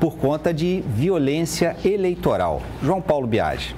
por conta de violência eleitoral. João Paulo Biagi.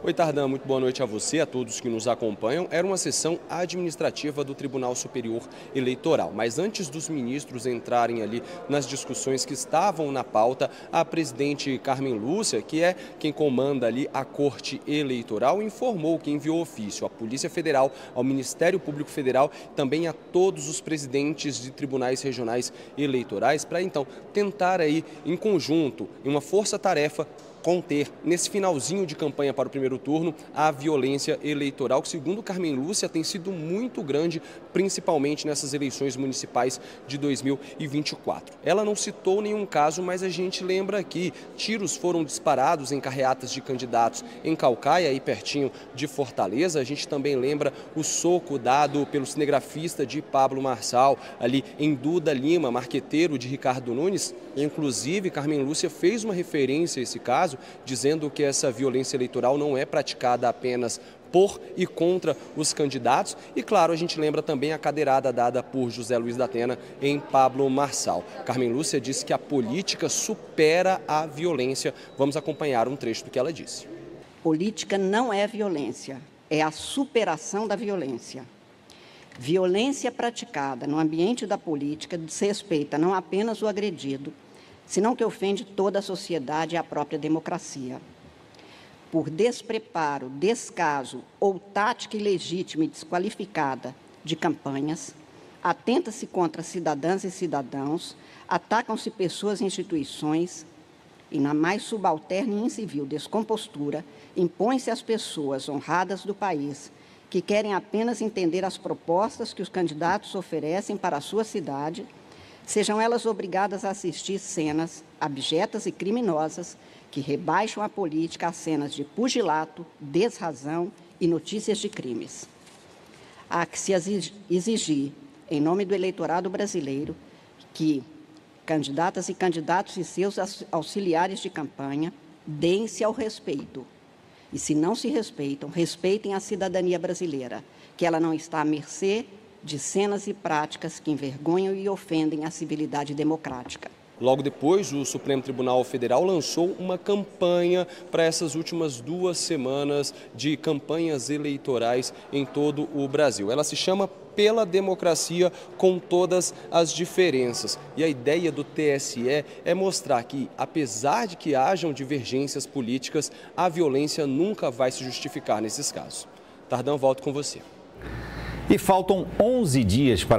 Oi, Tardan, muito boa noite a você, a todos que nos acompanham. Era uma sessão administrativa do Tribunal Superior Eleitoral, mas antes dos ministros entrarem ali nas discussões que estavam na pauta, a presidente Carmen Lúcia, que é quem comanda ali a Corte Eleitoral, informou que enviou ofício à Polícia Federal, ao Ministério Público Federal, também a todos os presidentes de tribunais regionais eleitorais, para então tentar aí, em conjunto, em uma força-tarefa, conter, nesse finalzinho de campanha para o primeiro turno, a violência eleitoral, que, segundo Carmen Lúcia, tem sido muito grande, principalmente nessas eleições municipais de 2024. Ela não citou nenhum caso, mas a gente lembra que tiros foram disparados em carreatas de candidatos em Calcaia, aí pertinho de Fortaleza. A gente também lembra o soco dado pelo cinegrafista de Pablo Marçal, ali em Duda Lima, marqueteiro de Ricardo Nunes. Inclusive, Carmen Lúcia fez uma referência a esse caso, dizendo que essa violência eleitoral não é praticada apenas por e contra os candidatos. E, claro, a gente lembra também a cadeirada dada por José Luiz da Atena em Pablo Marçal. Carmen Lúcia disse que a política supera a violência. Vamos acompanhar um trecho do que ela disse. Política não é violência, é a superação da violência. Violência praticada no ambiente da política desrespeita não apenas o agredido, senão que ofende toda a sociedade e a própria democracia. Por despreparo, descaso ou tática ilegítima e desqualificada de campanhas, atenta-se contra cidadãs e cidadãos, atacam-se pessoas e instituições, e na mais subalterna e incivil descompostura, impõe-se às pessoas honradas do país que querem apenas entender as propostas que os candidatos oferecem para a sua cidade sejam elas obrigadas a assistir cenas abjetas e criminosas que rebaixam a política a cenas de pugilato, desrazão e notícias de crimes. Há que se exigir, em nome do eleitorado brasileiro, que candidatas e candidatos e seus auxiliares de campanha deem-se ao respeito. E se não se respeitam, respeitem a cidadania brasileira, que ela não está à mercê de cenas e práticas que envergonham e ofendem a civilidade democrática. Logo depois, o Supremo Tribunal Federal lançou uma campanha para essas últimas duas semanas de campanhas eleitorais em todo o Brasil. Ela se chama Pela Democracia com Todas as Diferenças. E a ideia do TSE é mostrar que, apesar de que hajam divergências políticas, a violência nunca vai se justificar nesses casos. Tardão, volto com você. E faltam 11 dias para